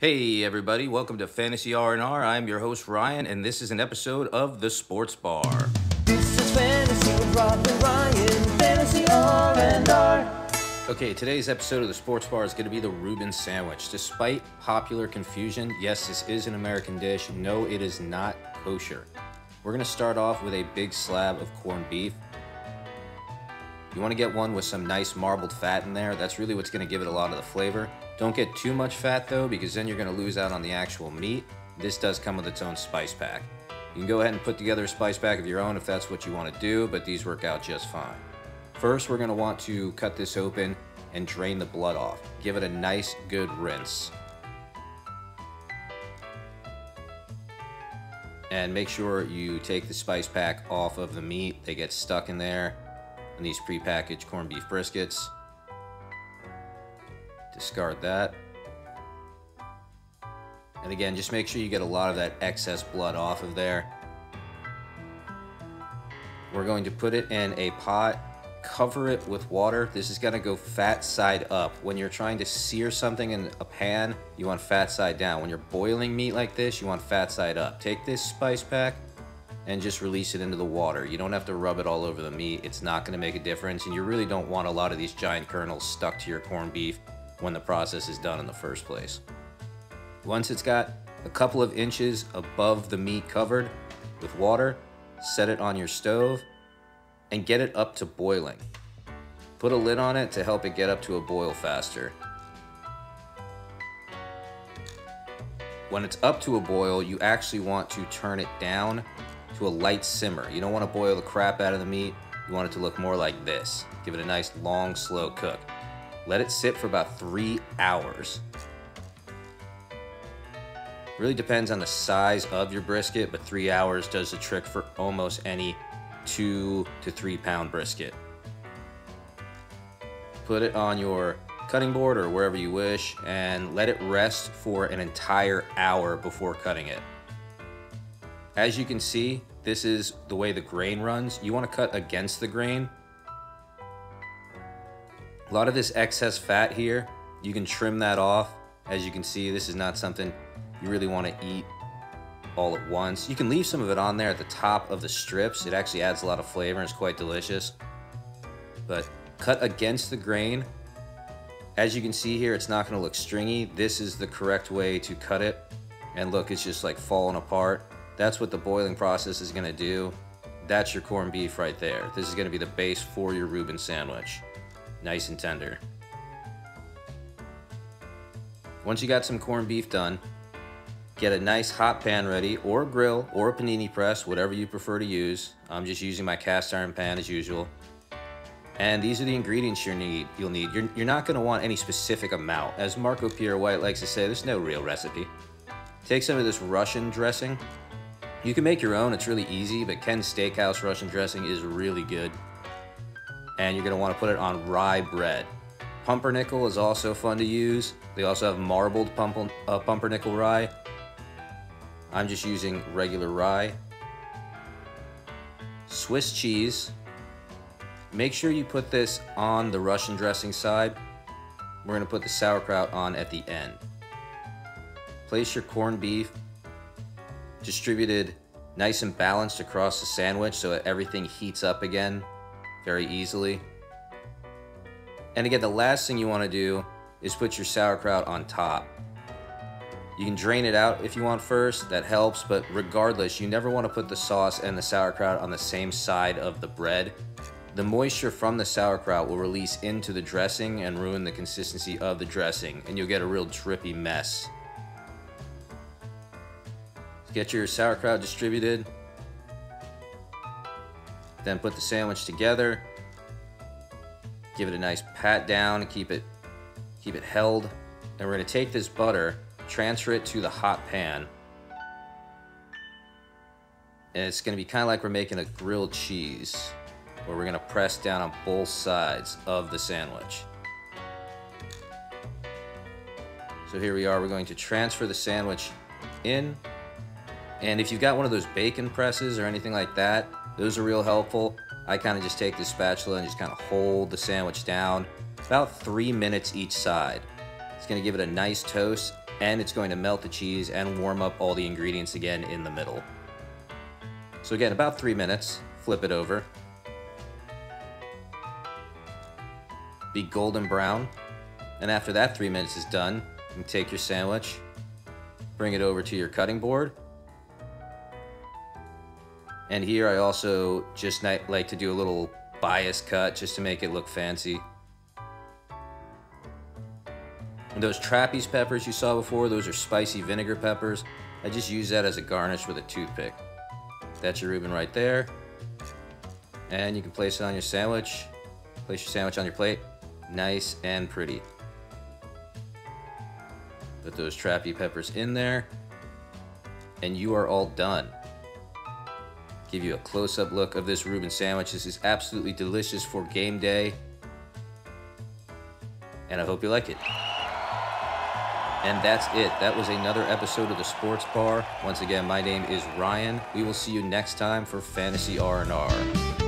Hey everybody, welcome to Fantasy R&R. I'm your host Ryan and this is an episode of The Sports Bar. This is fantasy with Rob and Ryan, fantasy R and R. Okay, today's episode of The Sports Bar is going to be the Reuben sandwich. Despite popular confusion, yes, this is an American dish. No, it is not kosher. We're going to start off with a big slab of corned beef. You want to get one with some nice marbled fat in there. That's really what's going to give it a lot of the flavor. Don't get too much fat though, because then you're to lose out on the actual meat. This does come with its own spice pack. You can go ahead and put together a spice pack of your own if that's what you want to do, but these work out just fine. First, we're to want to cut this open and drain the blood off. Give it a nice, good rinse. And make sure you take the spice pack off of the meat. They get stuck in there in these prepackaged corned beef briskets. Discard that. And again, just make sure you get a lot of that excess blood off of there. We're going to put it in a pot, cover it with water. This is going to go fat side up. When you're trying to sear something in a pan, you want fat side down. When you're boiling meat like this, you want fat side up. Take this spice pack and just release it into the water. You don't have to rub it all over the meat. It's not going to make a difference, and you really don't want a lot of these giant kernels stuck to your corned beef when the process is done in the first place. Once it's got a couple of inches above the meat covered with water, set it on your stove and get it up to boiling. Put a lid on it to help it get up to a boil faster. When it's up to a boil, you actually want to turn it down to a light simmer. You don't want to boil the crap out of the meat. You want it to look more like this. Give it a nice long, slow cook. Let it sit for about three hours. Really depends on the size of your brisket, but three hours does the trick for almost any two to three pound brisket. Put it on your cutting board or wherever you wish and let it rest for an entire hour before cutting it. As you can see, this is the way the grain runs. You want to cut against the grain. A lot of this excess fat here, you can trim that off. As you can see, this is not something you really want to eat all at once. You can leave some of it on there at the top of the strips. It actually adds a lot of flavor and it's quite delicious. But cut against the grain. As you can see here, it's not going to look stringy. This is the correct way to cut it. And look, it's just like falling apart. That's what the boiling process is going to do. That's your corned beef right there. This is going to be the base for your Reuben sandwich. Nice and tender. Once you got some corned beef done, get a nice hot pan ready, or a grill, or a panini press, whatever you prefer to use. I'm just using my cast iron pan as usual. And these are the ingredients you need, you'll need. You're, you're not gonna want any specific amount. As Marco Pierre White likes to say, there's no real recipe. Take some of this Russian dressing, you can make your own, it's really easy, but Ken's Steakhouse Russian dressing is really good. And you're gonna wanna put it on rye bread. Pumpernickel is also fun to use. They also have marbled pump uh, pumpernickel rye. I'm just using regular rye. Swiss cheese. Make sure you put this on the Russian dressing side. We're gonna put the sauerkraut on at the end. Place your corned beef distributed nice and balanced across the sandwich so that everything heats up again very easily. And again, the last thing you want to do is put your sauerkraut on top. You can drain it out if you want first, that helps, but regardless, you never want to put the sauce and the sauerkraut on the same side of the bread. The moisture from the sauerkraut will release into the dressing and ruin the consistency of the dressing, and you'll get a real drippy mess. Get your sauerkraut distributed. Then put the sandwich together. Give it a nice pat down and keep it keep it held. And we're gonna take this butter, transfer it to the hot pan. And it's gonna be kind of like we're making a grilled cheese, where we're gonna press down on both sides of the sandwich. So here we are, we're going to transfer the sandwich in and if you've got one of those bacon presses or anything like that, those are real helpful. I kind of just take the spatula and just kind of hold the sandwich down about three minutes each side. It's gonna give it a nice toast and it's going to melt the cheese and warm up all the ingredients again in the middle. So again, about three minutes, flip it over. Be golden brown. And after that three minutes is done, you can take your sandwich, bring it over to your cutting board. And here I also just like to do a little bias cut just to make it look fancy. And those Trappey's peppers you saw before, those are spicy vinegar peppers. I just use that as a garnish with a toothpick. That's your Reuben right there. And you can place it on your sandwich. Place your sandwich on your plate. Nice and pretty. Put those Trappey peppers in there. And you are all done. Give you a close-up look of this Reuben sandwich. This is absolutely delicious for game day. And I hope you like it. And that's it. That was another episode of the Sports Bar. Once again, my name is Ryan. We will see you next time for Fantasy R&R.